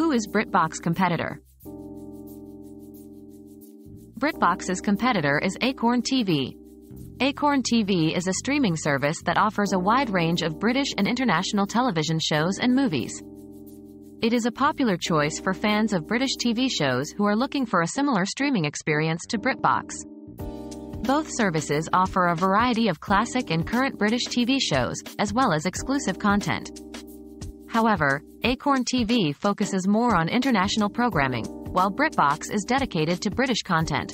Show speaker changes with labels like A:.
A: Who is BritBox competitor? BritBox's competitor is Acorn TV. Acorn TV is a streaming service that offers a wide range of British and international television shows and movies. It is a popular choice for fans of British TV shows who are looking for a similar streaming experience to BritBox. Both services offer a variety of classic and current British TV shows, as well as exclusive content. However, Acorn TV focuses more on international programming, while BritBox is dedicated to British content.